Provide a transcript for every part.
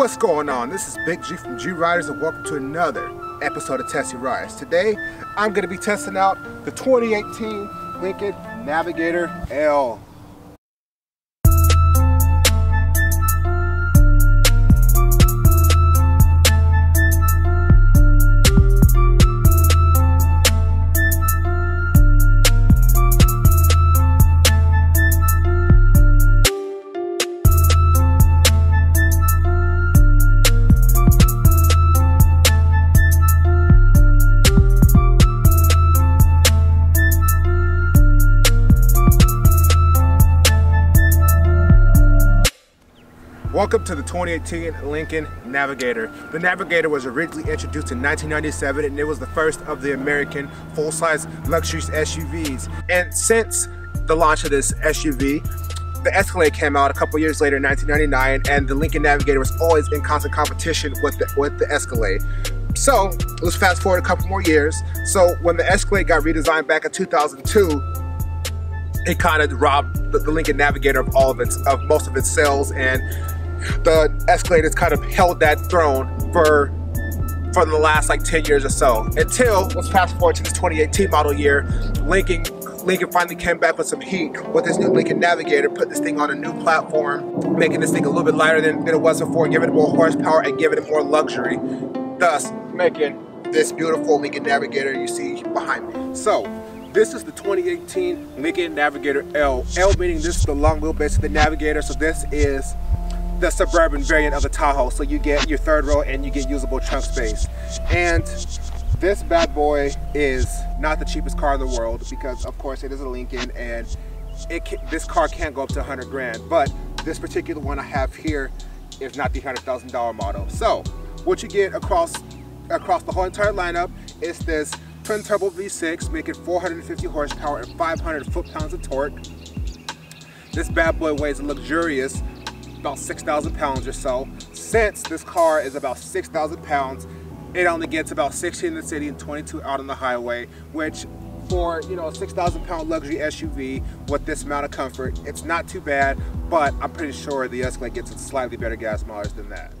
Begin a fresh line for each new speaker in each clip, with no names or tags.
What's going on? This is Big G from G Ryders and welcome to another episode of Testing Rides. Today, I'm going to be testing out the 2018 Lincoln Navigator L. Welcome to the 2018 Lincoln Navigator. The Navigator was originally introduced in 1997 and it was the first of the American full-size luxury SUVs. And since the launch of this SUV, the Escalade came out a couple years later in 1999 and the Lincoln Navigator was always in constant competition with the, with the Escalade. So let's fast forward a couple more years. So when the Escalade got redesigned back in 2002, it kind of robbed the, Lincoln Navigator of all of its, of most of its sales and the Escalade has kind of held that throne for for the last like 10 years or so. Until, let's fast forward to this 2018 model year, Lincoln Lincoln finally came back with some heat with this new Lincoln Navigator, put this thing on a new platform, making this thing a little bit lighter than, than it was before, giving it more horsepower and giving it more luxury, thus making this beautiful Lincoln Navigator you see behind me. So, this is the 2018 Lincoln Navigator L. L meaning this is the long wheelbase of the Navigator, so this is the suburban variant of the Tahoe. So you get your third row and you get usable trunk space. And this bad boy is not the cheapest car in the world because of course it is a Lincoln and it can, this car can't go up to 100 grand. But this particular one I have here is not the $100,000 model. So what you get across across the whole entire lineup is this twin turbo V6 making 450 horsepower and 500 foot-pounds of torque. This bad boy weighs a luxurious about 6,000 pounds or so. Since this car is about 6,000 pounds, it only gets about 16 in the city and 22 out on the highway, which for you know a 6,000 pound luxury SUV with this amount of comfort, it's not too bad, but I'm pretty sure the Escalade gets a slightly better gas mileage than that.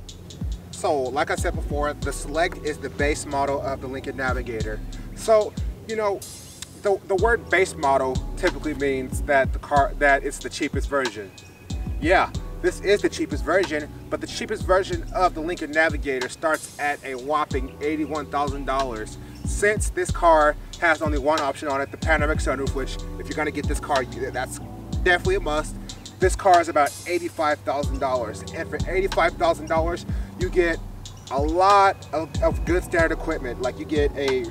So, like I said before, the Select is the base model of the Lincoln Navigator. So, you know, the, the word base model typically means that the car that it's the cheapest version. Yeah, this is the cheapest version, but the cheapest version of the Lincoln Navigator starts at a whopping $81,000. Since this car has only one option on it, the panoramic sunroof, which if you're gonna get this car, that's definitely a must. This car is about $85,000. And for $85,000, you get a lot of, of good standard equipment. Like you get a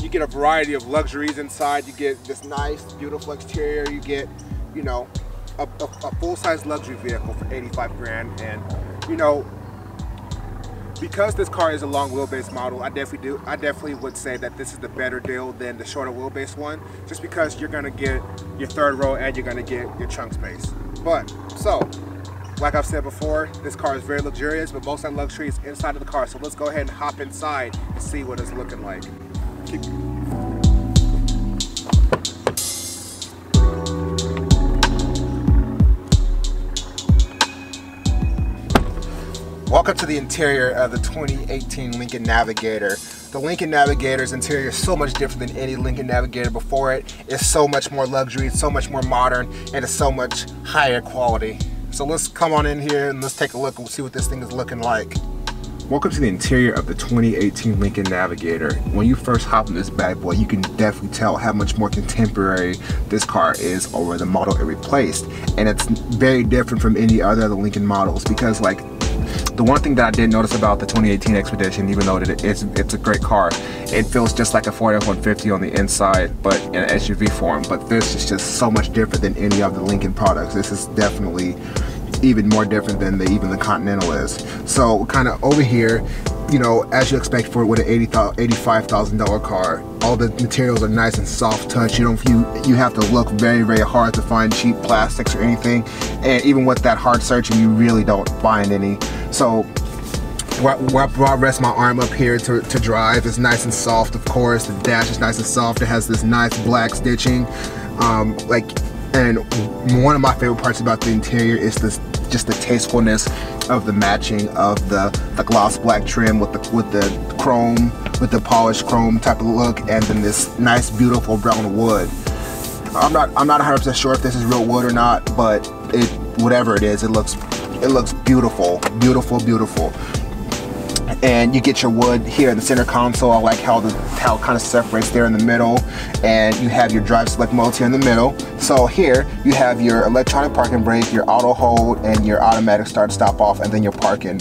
you get a variety of luxuries inside. You get this nice, beautiful exterior. You get, you know, a, a, a full-size luxury vehicle for 85 grand. And you know because this car is a long wheelbase model I definitely do I definitely would say that this is the better deal than the shorter wheelbase one just because you're gonna get your third row and you're gonna get your trunk space. But so like I've said before this car is very luxurious but most of that luxury is inside of the car. So let's go ahead and hop inside and see what it's looking like. Keep Welcome to the interior of the 2018 Lincoln Navigator. The Lincoln Navigator's interior is so much different than any Lincoln Navigator before it. It's so much more luxury, it's so much more modern, and it's so much higher quality. So let's come on in here and let's take a look and see what this thing is looking like. Welcome to the interior of the 2018 Lincoln Navigator. When you first hop in this bad boy, you can definitely tell how much more contemporary this car is over the model it replaced. And it's very different from any other of the Lincoln models because like the one thing that I did notice about the 2018 Expedition, even though it, it's it's a great car, it feels just like a Ford F-150 on the inside, but in an SUV form. But this is just so much different than any of the Lincoln products. This is definitely even more different than the, even the Continental is. So kind of over here, you know, as you expect for it with an $85,000 car, all the materials are nice and soft touch. You don't you you have to look very very hard to find cheap plastics or anything, and even with that hard searching, you really don't find any. So where, where I rest my arm up here to, to drive is nice and soft, of course. The dash is nice and soft. It has this nice black stitching. Um, like, and one of my favorite parts about the interior is this just the tastefulness of the matching of the, the gloss black trim with the with the chrome, with the polished chrome type of look, and then this nice beautiful brown wood. I'm not I'm not 100% sure if this is real wood or not, but it whatever it is, it looks it looks beautiful, beautiful, beautiful and you get your wood here in the center console. I like how the how kind of separates there in the middle and you have your drive select modes here in the middle. So here you have your electronic parking brake, your auto hold, and your automatic start stop off, and then your parking,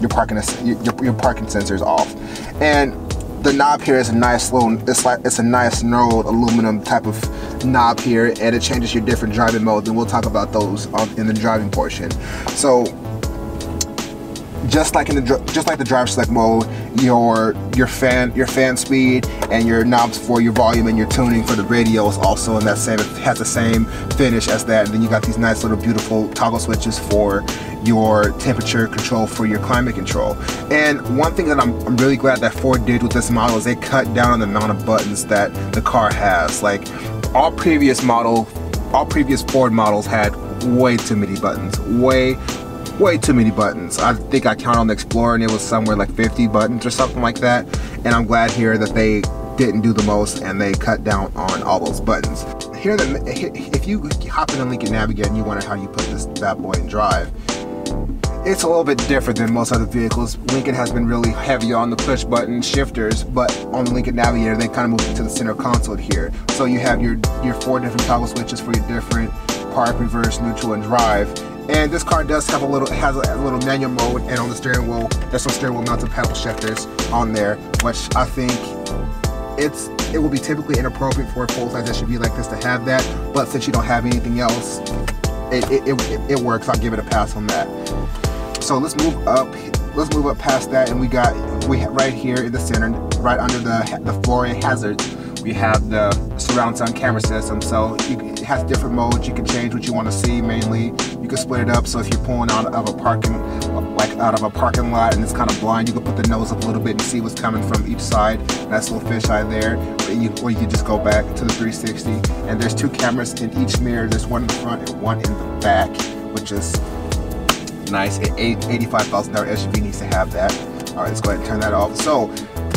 your parking, your, your parking sensors off. And the knob here is a nice little, it's like, it's a nice knurled aluminum type of knob here and it changes your different driving modes and we'll talk about those in the driving portion. So just like in the just like the drive select mode, your your fan your fan speed and your knobs for your volume and your tuning for the radio is also in that same it has the same finish as that. And then you got these nice little beautiful toggle switches for your temperature control for your climate control. And one thing that I'm, I'm really glad that Ford did with this model is they cut down on the amount of buttons that the car has. Like all previous model, all previous Ford models had way too many buttons, way way too many buttons. I think I counted on the Explorer and it was somewhere like 50 buttons or something like that. And I'm glad here that they didn't do the most and they cut down on all those buttons. Here, if you hop in a Lincoln Navigator and you wonder how you put this bad boy in drive, it's a little bit different than most other vehicles. Lincoln has been really heavy on the push button shifters, but on the Lincoln Navigator, they kind of moved to the center console here. So you have your, your four different toggle switches for your different park, reverse, neutral, and drive. And this car does have a little has a, little manual mode, and on the steering wheel, there's some steering wheel mounted paddle shifters on there, which I think it's it will be typically inappropriate for a full-size SUV like this to have that. But since you don't have anything else, it it, it, it works. I'll give it a pass on that. So let's move up. Let's move up past that, and we got we right here in the center, right under the the Florian hazards we have the surround sound camera system, so you, it has different modes. You can change what you want to see mainly. You can split it up, so if you're pulling out of a parking, like out of a parking lot and it's kind of blind, you can put the nose up a little bit and see what's coming from each side. Nice little fisheye there. Or you, or you can just go back to the 360. And there's two cameras in each mirror. There's one in the front and one in the back, which is nice. An $85,000 SUV needs to have that. All right, let's go ahead and turn that off. So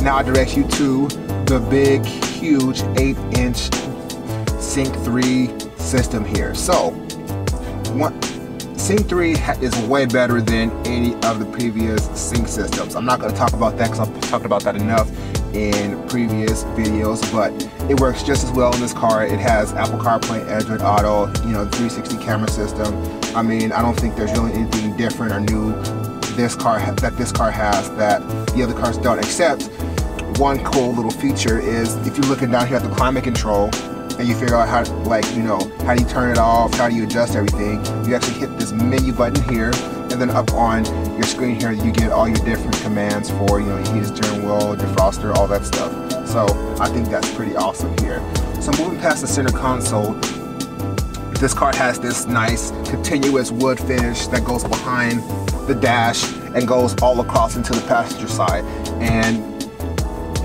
now I direct you to the big huge 8 inch Sync 3 system here. So, one, Sync 3 is way better than any of the previous Sync systems. I'm not going to talk about that because I've talked about that enough in previous videos, but it works just as well in this car. It has Apple CarPlay, Android Auto, you know, the 360 camera system. I mean, I don't think there's really anything different or new this car that this car has that the other cars don't, except one cool little feature is if you're looking down here at the climate control and you figure out how like you know how do you turn it off how do you adjust everything you actually hit this menu button here and then up on your screen here you get all your different commands for you know heated steering wheel defroster all that stuff. So I think that's pretty awesome here. So moving past the center console this car has this nice continuous wood finish that goes behind the dash and goes all across into the passenger side. And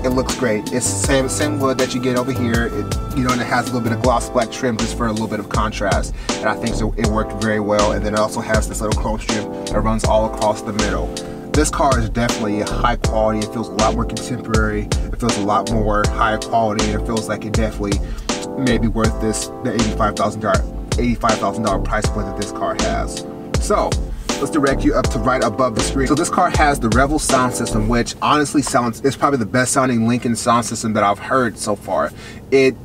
it looks great. It's the same, same wood that you get over here. It, you know, and it has a little bit of gloss black trim just for a little bit of contrast. And I think so it worked very well. And then it also has this little chrome strip that runs all across the middle. This car is definitely high quality. It feels a lot more contemporary. It feels a lot more higher quality. And it feels like it definitely may be worth this, the $85,000 $85,000 price point that this car has. So, let's direct you up to right above the screen. So this car has the Revel sound system, which honestly sounds, it's probably the best sounding Lincoln sound system that I've heard so far. It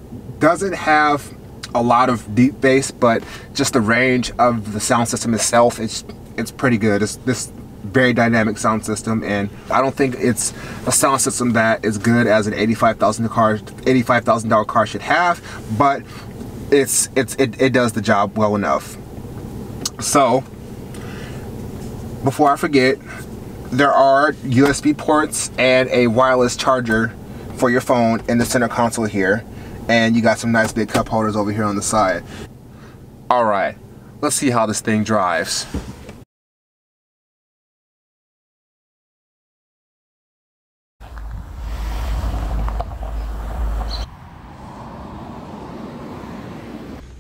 doesn't have a lot of deep bass, but just the range of the sound system itself, it's it's pretty good. It's this very dynamic sound system, and I don't think it's a sound system that is good as an eighty-five thousand car, eighty-five thousand dollar car should have, but it's it's it, it does the job well enough. So before I forget, there are USB ports and a wireless charger for your phone in the center console here. And you got some nice big cup holders over here on the side. All right, let's see how this thing drives.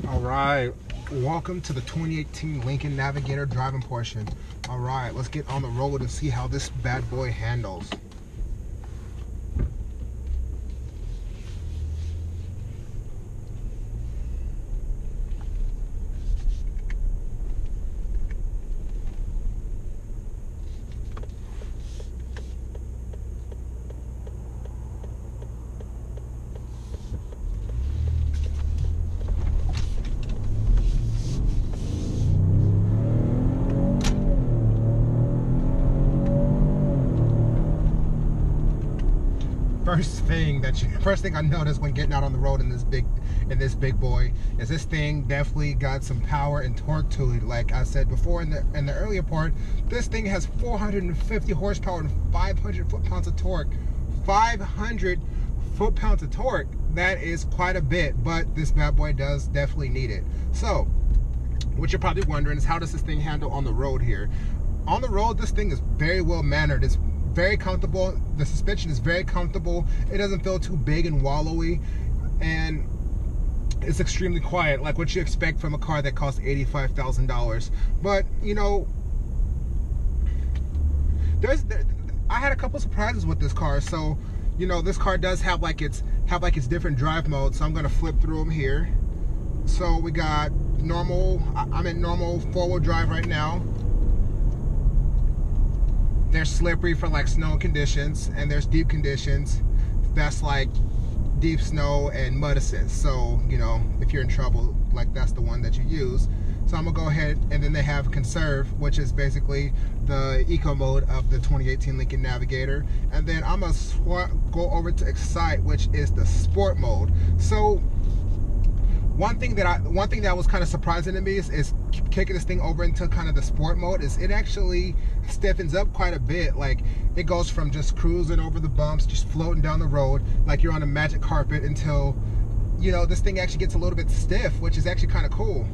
All right,
welcome to the 2018 Lincoln Navigator driving portion. All right, let's get on the road and see how this bad boy handles. first thing that you first thing I noticed when getting out on the road in this big in this big boy is this thing definitely got some power and torque to it. Like I said before in the in the earlier part this thing has 450 horsepower and 500 foot-pounds of torque. 500 foot-pounds of torque that is quite a bit but this bad boy does definitely need it. So what you're probably wondering is how does this thing handle on the road here? On the road this thing is very well mannered. It's very comfortable. The suspension is very comfortable. It doesn't feel too big and wallowy. And it's extremely quiet, like what you expect from a car that costs $85,000. But, you know, there's, there, I had a couple surprises with this car. So, you know, this car does have like its, have like its different drive modes. So I'm going to flip through them here. So we got normal, I'm in normal four-wheel drive right now they're slippery for like snow conditions and there's deep conditions that's like deep snow and mud assist so you know if you're in trouble like that's the one that you use. So I'm gonna go ahead and then they have conserve which is basically the eco mode of the 2018 Lincoln Navigator. And then I'm gonna go over to excite which is the sport mode. So one thing that I one thing that was kind of surprising to me is, is kicking this thing over into kind of the sport mode is it actually stiffens up quite a bit. Like it goes from just cruising over the bumps just floating down the road like you're on a magic carpet until you know this thing actually gets a little bit stiff which is actually kind of cool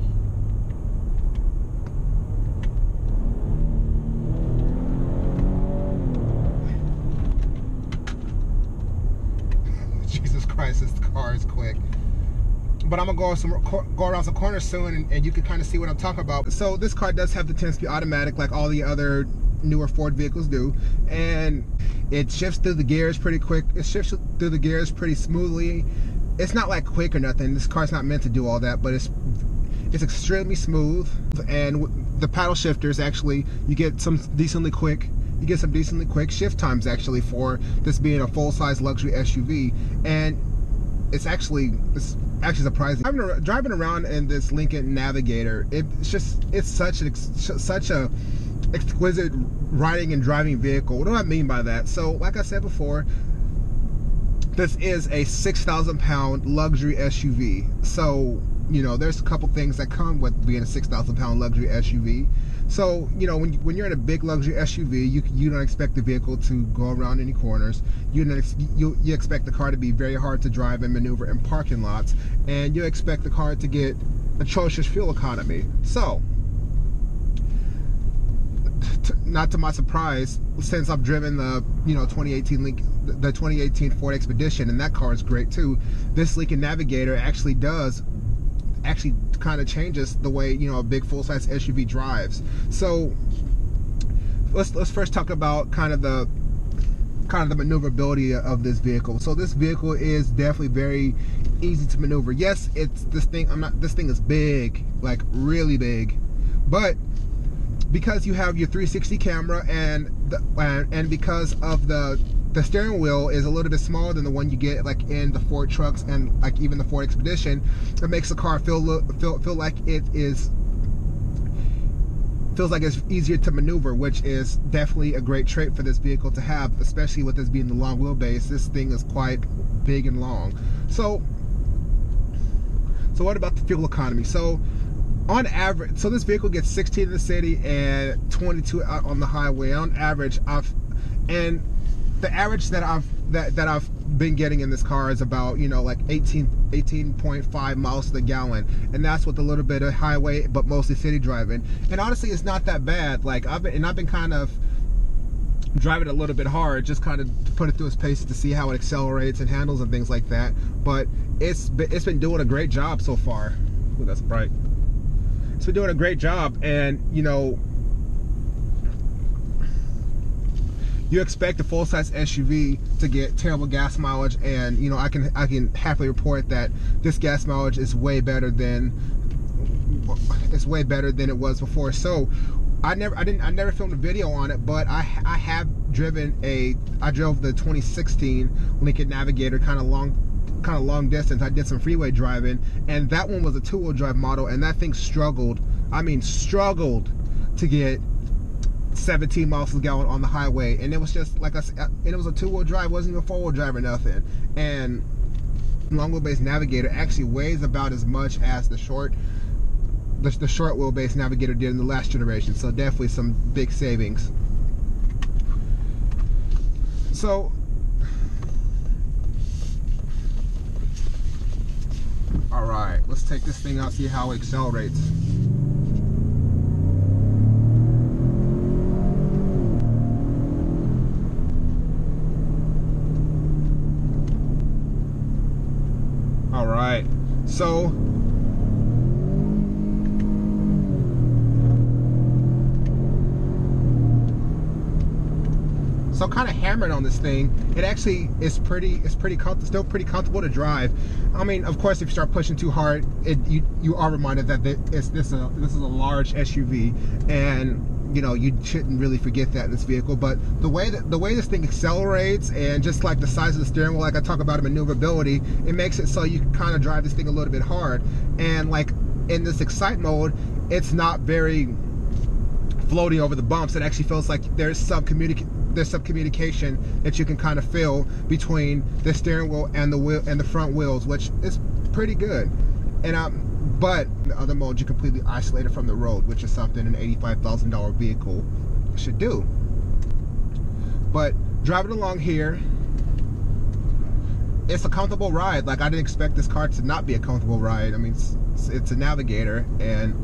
but I'm gonna go some go around some corners soon and, and you can kind of see what I'm talking about. So this car does have the 10-speed automatic like all the other newer Ford vehicles do and it shifts through the gears pretty quick. It shifts through the gears pretty smoothly. It's not like quick or nothing. This car's not meant to do all that, but it's it's extremely smooth and the paddle shifters actually you get some decently quick you get some decently quick shift times actually for this being a full-size luxury SUV and it's actually it's actually surprising. Driving, driving around in this Lincoln Navigator, it's just it's such an such a exquisite riding and driving vehicle. What do I mean by that? So, like I said before, this is a 6,000 pound luxury SUV. So, you know, there's a couple things that come with being a 6,000 pound luxury SUV. So, you know, when, when you're in a big luxury SUV, you, you don't expect the vehicle to go around any corners. You, you, you expect the car to be very hard to drive and maneuver in parking lots. And you expect the car to get atrocious fuel economy. So, not to my surprise, since I've driven the you know 2018 Link, the 2018 Ford Expedition, and that car is great too. This Lincoln Navigator actually does actually kind of changes the way you know a big full size SUV drives. So let's let's first talk about kind of the kind of the maneuverability of this vehicle. So this vehicle is definitely very easy to maneuver. Yes, it's this thing. I'm not. This thing is big, like really big, but because you have your 360 camera and the, and, and because of the the steering wheel is a little bit smaller than the one you get like in the Ford trucks and like even the Ford Expedition. It makes the car feel feel feel like it is feels like it's easier to maneuver, which is definitely a great trait for this vehicle to have, especially with this being the long wheelbase. This thing is quite big and long. So, so what about the fuel economy? So, on average, so this vehicle gets 16 in the city and 22 out on the highway. On average, I've and the average that I've that, that I've been getting in this car is about you know like 18 18.5 miles to the gallon. And that's with a little bit of highway but mostly city driving. And honestly it's not that bad. Like I've been and I've been kind of driving a little bit hard just kind of put it through its paces to see how it accelerates and handles and things like that. But it's been, it's been doing a great job so far. Ooh, that's bright. It's been doing a great job. And you know, you expect a full size SUV to get terrible gas mileage, and you know I can I can happily report that this gas mileage is way better than it's way better than it was before. So I never I didn't I never filmed a video on it, but I I have driven a I drove the 2016 Lincoln Navigator kind of long kind of long distance. I did some freeway driving, and that one was a two-wheel drive model, and that thing struggled. I mean, struggled to get 17 miles per gallon on the highway, and it was just like I said, uh, and it was a two-wheel drive, wasn't even four-wheel drive or nothing. And long wheelbase Navigator actually weighs about as much as the short the, the short wheelbase Navigator did in the last generation. So definitely some big savings. So all right, let's take this thing out, see how it accelerates. Right, so so kind of hammered on this thing. It actually is pretty it's pretty still pretty comfortable to drive. I mean of course if you start pushing too hard it you you are reminded that it's this a this is a large suv and you know you shouldn't really forget that in this vehicle. But the way that the way this thing accelerates and just like the size of the steering wheel like i talk about maneuverability it makes it so you can kind of drive this thing a little bit hard. And like in this excite mode it's not very floating over the bumps. It actually feels like there's some communication there's some communication that you can kind of feel between the steering wheel and the wheel and the front wheels, which is pretty good. And um, but the other modes you're completely isolated from the road, which is something an $85,000 vehicle should do. But driving along here, it's a comfortable ride. Like I didn't expect this car to not be a comfortable ride. I mean, it's, it's a Navigator, and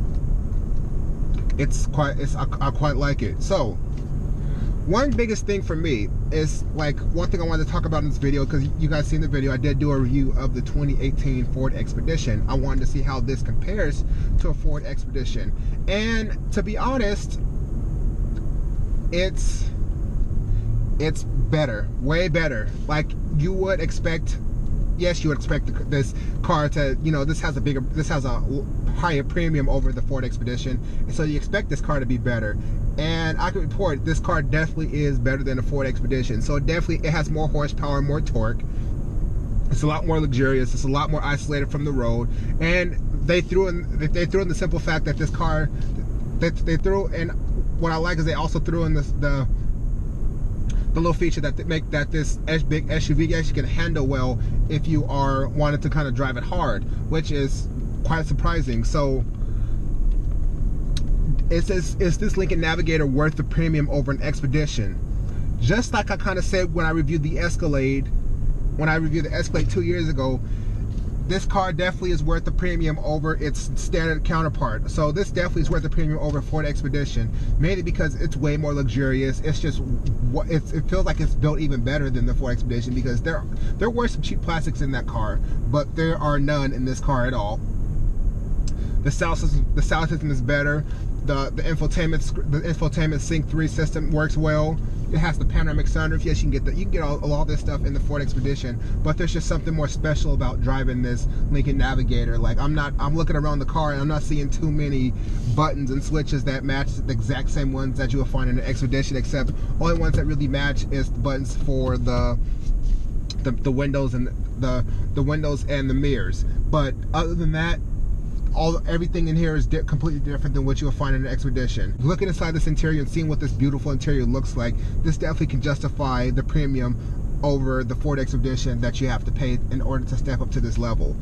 it's quite. It's I, I quite like it. So one biggest thing for me is like one thing I wanted to talk about in this video because you guys seen the video. I did do a review of the 2018 Ford Expedition. I wanted to see how this compares to a Ford Expedition. And to be honest it's it's better way better. Like you would expect yes you would expect this car to you know this has a bigger this has a higher premium over the Ford Expedition and so you expect this car to be better and I can report this car definitely is better than the Ford Expedition. So definitely it has more horsepower, more torque. It's a lot more luxurious. It's a lot more isolated from the road, and they threw in they threw in the simple fact that this car that they, threw in. What I like is they also threw in this the the little feature that make that this big SUV actually can handle well if you are wanted to kind of drive it hard, which is quite surprising. So it says, is this Lincoln Navigator worth the premium over an Expedition? Just like I kind of said when I reviewed the Escalade, when I reviewed the Escalade two years ago, this car definitely is worth the premium over its standard counterpart. So this definitely is worth the premium over Ford Expedition, mainly because it's way more luxurious. It's just, it's, it feels like it's built even better than the Ford Expedition because there, there were some cheap plastics in that car, but there are none in this car at all. The sound system, the sound system is better the the infotainment the infotainment sync 3 system works well. It has the panoramic sunroof. Yes you can get that you can get all, all this stuff in the ford expedition but there's just something more special about driving this lincoln navigator. Like i'm not i'm looking around the car and i'm not seeing too many buttons and switches that match the exact same ones that you will find in an expedition except only ones that really match is the buttons for the the, the windows and the the windows and the mirrors. But other than that all everything in here is di completely different than what you'll find in an Expedition. Looking inside this interior and seeing what this beautiful interior looks like, this definitely can justify the premium over the Ford Expedition that you have to pay in order to step up to this level.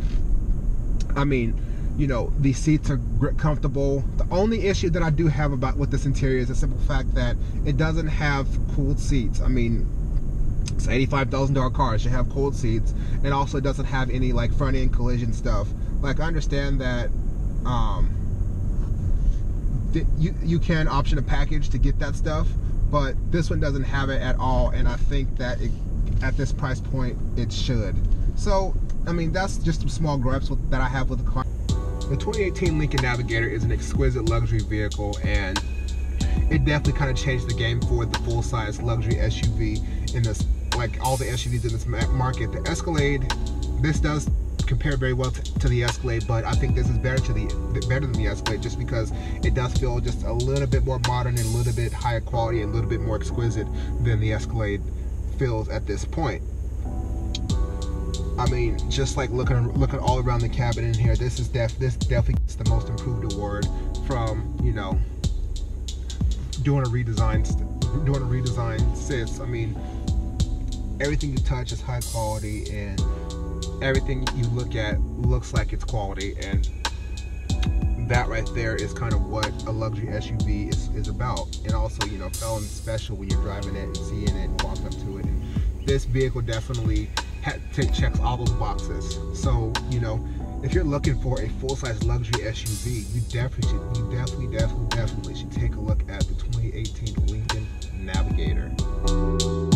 I mean, you know, these seats are comfortable. The only issue that I do have about with this interior is the simple fact that it doesn't have cooled seats. I mean, it's $85,000 car, it should have cooled seats. and also it doesn't have any like front end collision stuff. Like I understand that um, you you can option a package to get that stuff, but this one doesn't have it at all, and I think that it, at this price point it should. So I mean that's just some small gripes that I have with the car. The 2018 Lincoln Navigator is an exquisite luxury vehicle and it definitely kind of changed the game for the full-size luxury SUV in this, like all the SUVs in this market. The Escalade, this does compare very well to, to, the Escalade, but I think this is better to the better than the Escalade just because it does feel just a little bit more modern and a little bit higher quality and a little bit more exquisite than the Escalade feels at this point. I mean, just like looking looking all around the cabin in here, this is def this definitely gets the most improved award from you know doing a redesign doing a redesign sis. I mean, everything you touch is high quality and everything you look at looks like it's quality and that right there is kind of what a luxury SUV is, is about. And also you know feeling special when you're driving it and seeing it and walking up to it. And this vehicle definitely checks all those boxes. So you know if you're looking for a full-size luxury SUV you definitely should you definitely definitely definitely should take a look at the 2018 Lincoln Navigator